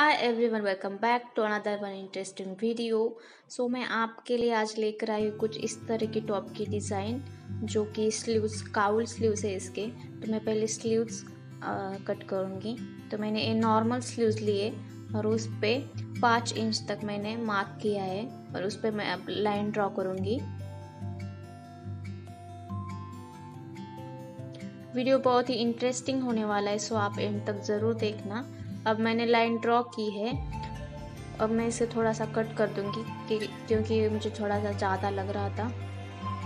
Hi everyone welcome back to another one interesting video so मैं आपके लिए आज लेकर आई हूँ कुछ इस तरह की टॉप की डिज़ाइन जो कि स्लीव्स काउल स्लीव्स है इसके। तो मैं पहले स्लीव्स कट करूँगी। तो मैंने ये नॉर्मल स्लीव्स लिए और उस पर पाँच इंच तक मैंने मार्क किया है और उस पर मैं अब लाइन ड्रॉ करूँगी। वीडियो बहुत ही इंटरेस्टिंग होने वाला है सो आप एंड तक ज़रूर देखना। अब मैंने लाइन ड्रॉ की है। अब मैं इसे थोड़ा सा कट कर दूँगी क्योंकि मुझे थोड़ा सा ज़्यादा लग रहा था।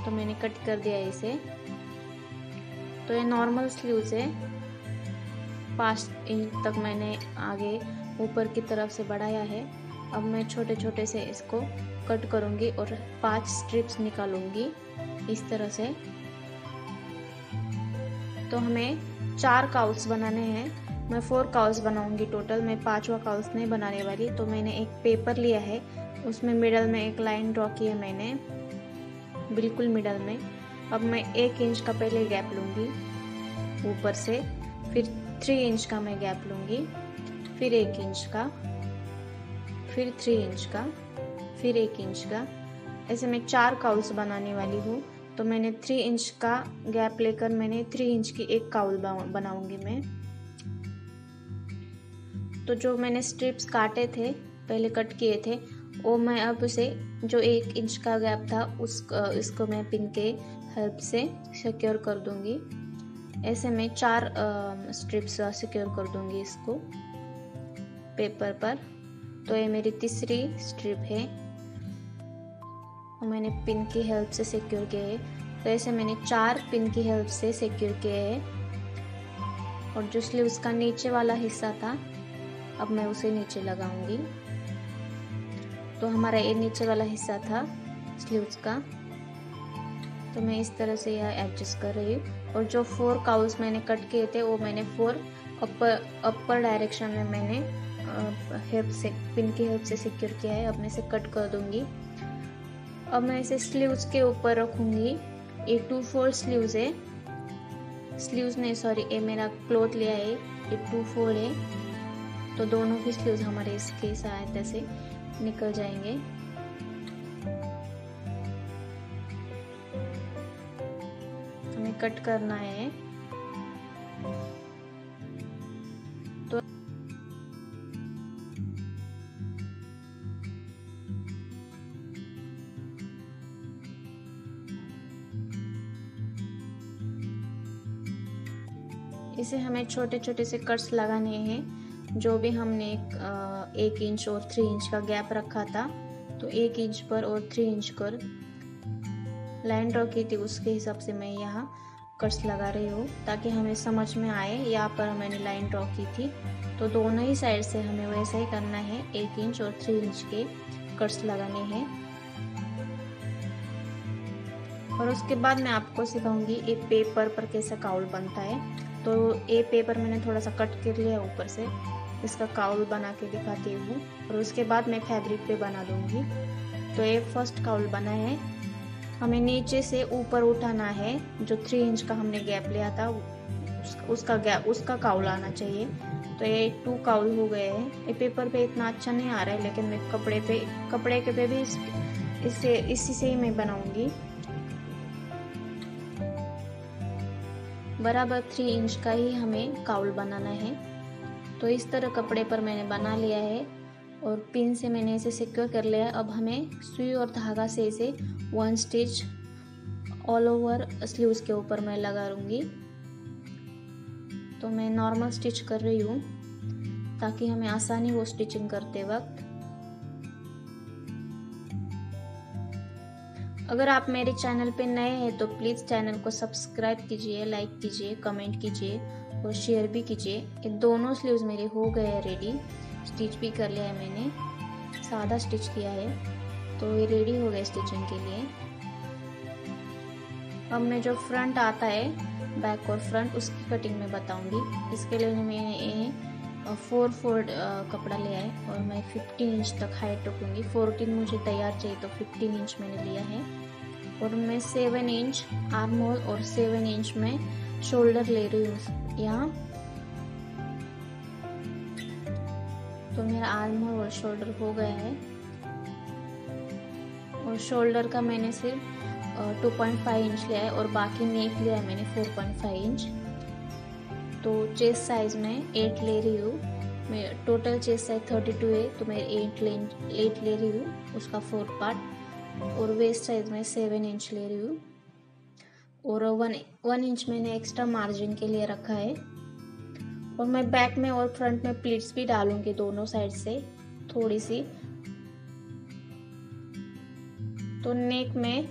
तो मैंने कट कर दिया इसे। तो ये नॉर्मल स्लीव से पाँच इंच तक मैंने आगे ऊपर की तरफ़ से बढ़ाया है। अब मैं छोटे छोटे से इसको कट करूँगी और पाँच स्ट्रिप्स निकालूँगी इस तरह से। तो हमें चार काउल्स बनाने हैं। मैं फोर काउस बनाऊँगी. टोटल मैं पांचवा काउस नहीं बनाने वाली तो मैंने एक पेपर लिया है. उसमें मिडल में एक लाइन ड्रॉ की है मैंने. बिल्कुल मिडल में. अब मैं एक इंच का पहले गैप लूँगी ऊपर से. फिर थ्री इंच का मैं गैप लूँगी. फिर एक इंच का. फिर थ्री इंच का. फिर एक इंच का. ऐसे मैं चार काउल्स बनाने वाली हूँ. तो मैंने थ्री इंच का गैप लेकर मैंने थ्री इंच की एक काउल बनाऊँगी मैं. तो जो मैंने स्ट्रिप्स काटे थे, पहले कट किए थे, वो मैं अब उसे जो एक इंच का गैप था, उस, इसको मैं पिन के हेल्प से सिक्योर कर दूँगी। ऐसे मैं चार स्ट्रिप्स सिक्योर कर दूँगी इसको पेपर पर। तो ये मेरी तीसरी स्ट्रिप है। मैंने पिन की हेल्प से सिक्योर किया है। तो ऐसे मैंने चार पिन की हेल्प से सिक्योर किए है। और जो स्लीव्स का नीचे वाला हिस्सा था अब मैं उसे नीचे लगाऊँगी। तो हमारा ये नीचे वाला हिस्सा था स्लीव्स का। तो मैं इस तरह से यह एडजस्ट कर रही हूँ। और जो फोर काउल्स मैंने कट किए थे, वो मैंने फोर अपर अपर डायरेक्शन में मैंने हेल्प से पिन की हेल्प से सिक्योर किया है। अब मैं इसे कट कर दूँगी। अब मैं इसे स्लीव्स के ऊपर रखूँगी। ये टू फोर स्लीव्स है। स्लीव्स नहीं सॉरी ये मेरा क्लोथ लिया है। ये टू फोर है। तो दोनों ही स्लीव्स हमारे इसके सहायता से निकल जाएँगे। हमें कट करना है। तो इसे हमें छोटे छोटे से कट्स लगाने हैं। जो भी हमने एक, इंच और थ्री इंच का गैप रखा था तो एक इंच पर और थ्री इंच पर लाइन ड्रॉ की थी उसके हिसाब से मैं यहाँ कट्स लगा रही हूँ ताकि हमें समझ में आए यहाँ पर मैंने लाइन ड्रॉ की थी। तो दोनों ही साइड से हमें वैसा ही करना है एक इंच और थ्री इंच के कट्स लगाने हैं। और उसके बाद मैं आपको सिखाऊँगी एक पेपर पर कैसा काउल बनता है। तो ये पेपर मैंने थोड़ा सा कट कर लिया ऊपर से। इसका काउल बना के दिखाती हूँ और उसके बाद मैं फैब्रिक पे बना दूँगी। तो ये फ़र्स्ट काउल बना है। हमें नीचे से ऊपर उठाना है जो थ्री इंच का हमने गैप लिया था उसका गैप उसका काउल आना चाहिए। तो ये टू काउल हो गए हैं। ये पेपर पे इतना अच्छा नहीं आ रहा है लेकिन मैं कपड़े पे कपड़े के पे भी इस, इससे इसी से ही मैं बनाऊँगी। बराबर थ्री इंच का ही हमें काउल बनाना है। तो इस तरह कपड़े पर मैंने बना लिया है और पिन से मैंने इसे सिक्योर कर लिया अब हमें सुई और धागा से इसे one stitch all over sleeves के ऊपर मैं लगा लूँगी तो मैं नॉर्मल स्टिच कर रही हूँ ताकि हमें आसानी हो स्टिचिंग करते वक्त। अगर आप मेरे चैनल पे नए हैं तो प्लीज़ चैनल को सब्सक्राइब कीजिए लाइक कीजिए कमेंट कीजिए। और शेयर भी कीजिए। ये दोनों स्लीव्स मेरे हो गए हैं रेडी स्टिच भी कर लिया है मैंने। सादा स्टिच किया है। तो ये रेडी हो गए स्टिचिंग के लिए। अब मैं जो फ्रंट आता है बैक और फ्रंट उसकी कटिंग में बताऊँगी। इसके लिए मैंने फोर फोर कपड़ा लिया है और मैं 15 इंच तक हाइट रखूँगी। 14 मुझे तैयार चाहिए तो 15 इंच मैंने लिया है। और मैं 7 इंच आर्म होल और 7 इंच में शोल्डर ले रही हूँ। यहाँ तो मेरा आर्म और शोल्डर हो गया है। और शोल्डर का मैंने सिर्फ़ टू पॉइंट फाइव इंच लिया है और बाकी नेक लिया है मैंने फोर पॉइंट फाइव इंच तो चेस्ट साइज़ में एट ले रही हूँ। मैं total chest size thirty two है तो मैं एट ले एट ले रही हूँ, उसका फोर्थ पार्ट और वेस्ट साइज़ में सेवन इंच ले रही हूँ। और वन वन इंच मैंने एक्स्ट्रा मार्जिन के लिए रखा है। और मैं बैक में और फ्रंट में प्लीट्स भी डालूँगी दोनों साइड से थोड़ी सी तो नेक में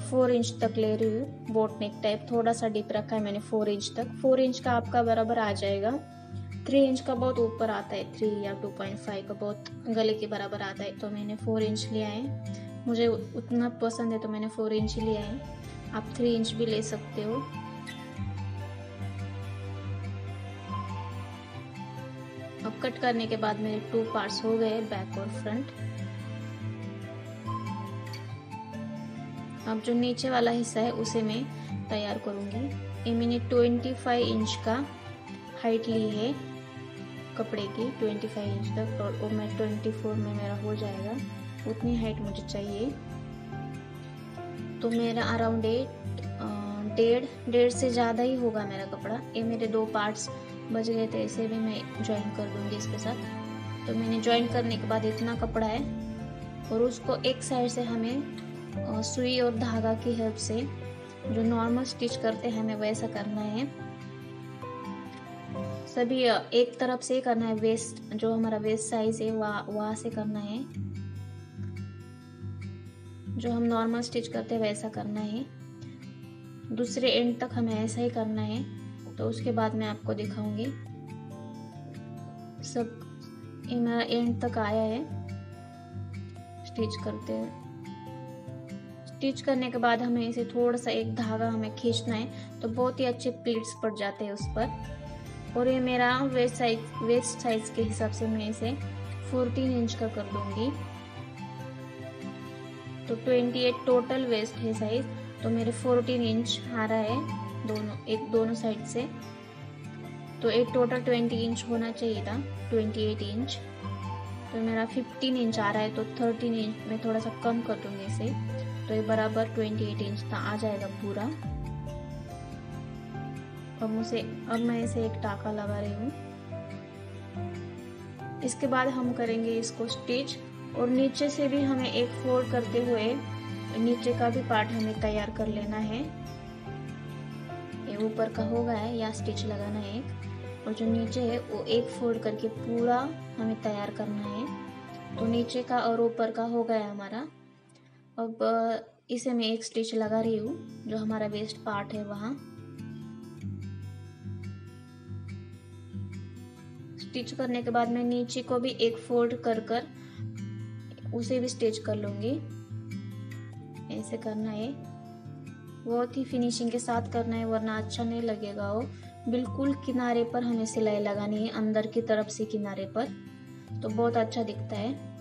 फोर इंच तक ले रही हूँ बोट नेक टाइप थोड़ा सा डीप रखा है मैंने फोर इंच तक। फोर इंच का आपका बराबर आ जाएगा। थ्री इंच का बहुत ऊपर आता है थ्री या टू पॉइंट फाइव का बहुत गले के बराबर आता है। तो मैंने फोर इंच लिया है। मुझे उतना पसंद है तो मैंने फोर इंच लिया है। आप थ्री इंच भी ले सकते हो। अब कट करने के बाद मेरे टू पार्ट्स हो गए बैक और फ्रंट अब जो नीचे वाला हिस्सा है, उसे मैं तैयार करूँगी। ये मैंने 25 इंच का हाइट ली है कपड़े की 25 इंच तक, और वो मैं 24 में मेरा हो जाएगा। उतनी हाइट मुझे चाहिए। तो मेरा अराउंड एट डेढ़ डेढ़ से ज़्यादा ही होगा मेरा कपड़ा। ये मेरे दो पार्ट्स बच गए थे ऐसे भी मैं ज्वाइन कर दूँगी इसके साथ। तो मैंने ज्वाइन करने के बाद इतना कपड़ा है और उसको एक साइड से हमें सुई और धागा की हेल्प से जो नॉर्मल स्टिच करते हैं, हमें वैसा करना है। सभी एक तरफ़ से करना है वेस्ट जो हमारा वेस्ट साइज़ है वहाँ वहाँ से करना है। जो हम नॉर्मल स्टिच करते हैं, वैसा करना है। दूसरे एंड तक हमें ऐसा ही करना है। तो उसके बाद मैं आपको दिखाऊँगी। सब मेरा एंड तक आया है। स्टिच करते हैं। स्टिच करने के बाद हमें इसे थोड़ा सा एक धागा हमें खींचना है। तो बहुत ही अच्छे प्लीट्स पड़ जाते हैं उस पर। और ये मेरा वेस्ट साइज़ वेस्ट साइज़ के हिसाब से मैं इसे 14 इंच का कर दूँगी। तो 28 टोटल वेस्ट है साइज़ तो मेरे 14 इंच आ रहा है दोनों, एक दोनों साइड से. तो एक टोटल ट्वेंटी इंच होना चाहिए था ट्वेंटी एट इंच तो मेरा फिफ्टीन इंच आ रहा है तो थर्टीन इंच में थोड़ा सा कम कर दूँगी इसे. तो ये बराबर ट्वेंटी एट इंच था, आ जाएगा पूरा. अब मुझे, अब मैं इसे एक टाका लगा रही हूँ. इसके बाद हम करेंगे इसको स्टिच और नीचे से भी हमें एक फोल्ड करते हुए नीचे का भी पार्ट हमें तैयार कर लेना है। ये ऊपर का हो गया है, या स्टिच लगाना है और जो नीचे है, वो एक फोल्ड करके पूरा हमें तैयार करना है। तो नीचे का और ऊपर का हो गया हमारा। अब, इसे मैं एक स्टिच लगा रही हूँ, जो हमारा वेस्ट पार्ट है वहाँ। स्टिच करने के बाद मैं नीचे को भी एक फोल्ड कर कर उसे भी स्टिच कर लूँगी। ऐसे करना है। बहुत ही फिनिशिंग के साथ करना है, वरना अच्छा नहीं लगेगा वो। बिल्कुल किनारे पर हमें सिलाई लगानी है, अंदर की तरफ़ से किनारे पर। तो बहुत अच्छा दिखता है।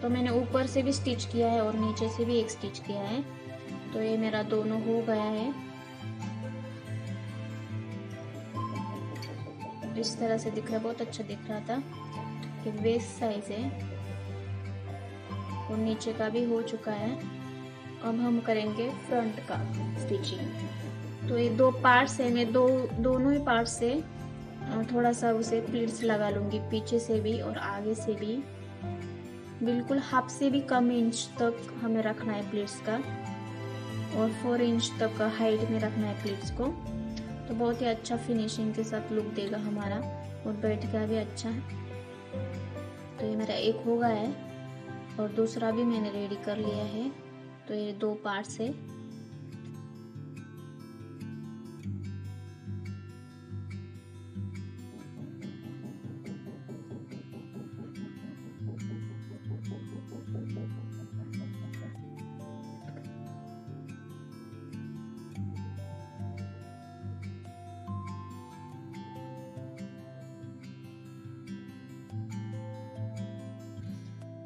तो मैंने ऊपर से भी स्टिच किया है और नीचे से भी एक स्टिच किया है। तो ये मेरा दोनों हो गया है। इस तरह से दिख रहा, बहुत अच्छा दिख रहा था कि वेस्ट साइज़ है और नीचे का भी हो चुका है। अब हम करेंगे फ्रंट का स्टिचिंग तो ये दो पार्ट्स है, मैं दो, दोनों ही पार्ट से थोड़ा सा उसे प्लीट्स लगा लूँगी, पीछे से भी और आगे से भी। बिल्कुल हाफ़ से भी कम इंच तक हमें रखना है प्लीट्स का और फोर इंच तक हाइट में रखना है प्लीट्स को। तो बहुत ही अच्छा फिनिशिंग के साथ लुक देगा हमारा। और बैठ गया भी अच्छा है। तो ये मेरा एक होगा है। और दूसरा भी मैंने रेडी कर लिया है। तो ये दो पार्ट्स है।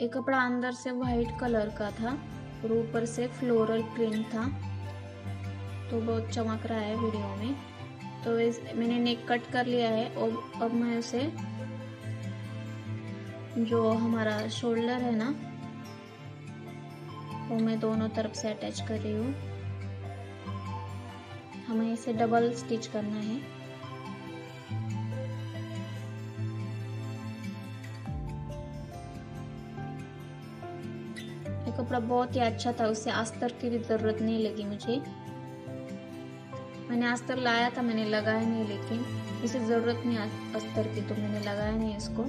ये कपड़ा अंदर से वाइट कलर का था और ऊपर से फ्लोरल प्रिंट था। तो बहुत चमक रहा है वीडियो में। तो इस, मैंने नेक कट कर लिया है और अब मैं उसे, जो हमारा शोल्डर है ना, वो मैं दोनों तरफ़ से अटैच कर रही हूँ। हमें इसे डबल स्टिच करना है। कपड़ा बहुत ही अच्छा था उससे अस्तर की भी ज़रूरत नहीं लगी मुझे। मैंने अस्तर लाया था, मैंने लगाया नहीं, लेकिन इसे ज़रूरत नहीं अस्तर की तो मैंने लगाया नहीं इसको।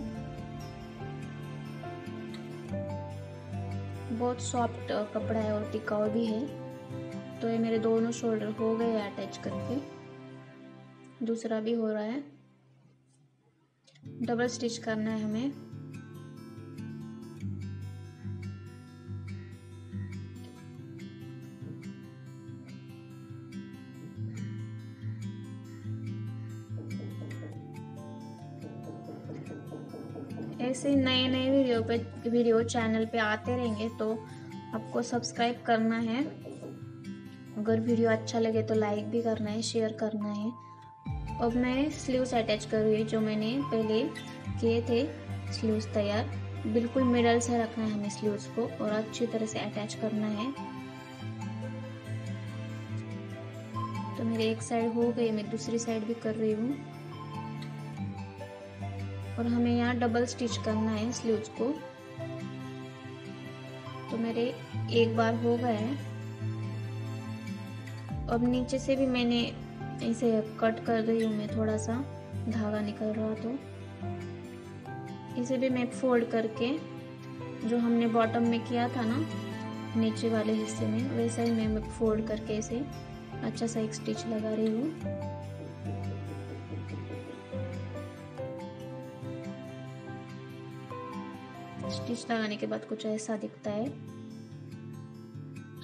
बहुत सॉफ्ट कपड़ा है और टिकाऊ भी है। तो ये मेरे दोनों शोल्डर हो गए अटैच करके। दूसरा भी हो रहा है। डबल स्टिच करना है हमें। ऐसे नए नए वीडियो पे, वीडियो चैनल पे आते रहेंगे तो आपको सब्सक्राइब करना है। अगर वीडियो अच्छा लगे तो लाइक भी करना है, शेयर करना है। अब मैं स्लीव्स अटैच कर रही जो मैंने पहले किए थे स्लीव्स तैयार। बिल्कुल मिडल से रखना है हमें स्लीव्स को, और अच्छी तरह से अटैच करना है। तो मेरे एक साइड हो गई, मैं दूसरी साइड भी कर रही हूँ। और हमें यहाँ डबल स्टिच करना है स्लीव्स को। तो मेरे एक बार हो गए हैं। अब नीचे से भी मैंने इसे कट कर रही हूँ मैं थोड़ा सा धागा निकल रहा तो। इसे भी मैं फोल्ड करके, जो हमने बॉटम में किया था ना, नीचे वाले हिस्से में, वैसा ही मैं फोल्ड करके इसे अच्छा सा एक स्टिच लगा रही हूँ। स्टिच लगाने के बाद कुछ ऐसा दिखता है।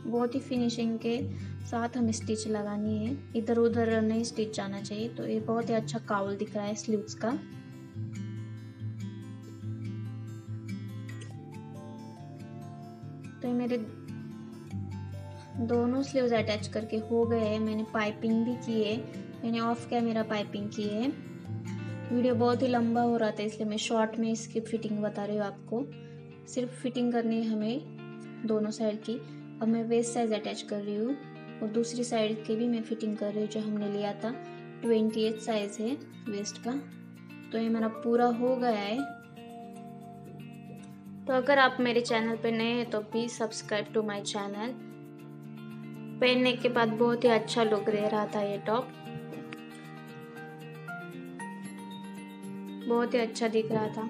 बहुत ही फिनिशिंग के साथ हमें स्टिच लगानी है। इधर उधर नहीं स्टिच जाना चाहिए तो ये बहुत ही अच्छा काउल दिख रहा है स्लीव्स का। तो ये मेरे दोनों स्लीव्स अटैच करके हो गए हैं। मैंने पाइपिंग भी की है। मैंने ऑफ़ कैमरा पाइपिंग की है। वीडियो बहुत ही लंबा हो रहा था, इसलिए मैं शॉर्ट में इसकी फिटिंग बता रही हूँ आपको। सिर्फ़ फिटिंग करनी है हमें दोनों साइड की। अब मैं वेस्ट साइज़ अटैच कर रही हूँ और दूसरी साइड की भी मैं फिटिंग कर रही हूँ, जो हमने लिया था। ट्वेंटी एट साइज़ है वेस्ट का। तो ये मेरा पूरा हो गया है। तो अगर आप मेरे चैनल पे नए हैं तो please subscribe to my channel पहनने के बाद बहुत ही अच्छा लुक रह रहा था ये टॉप बहुत ही अच्छा दिख रहा था।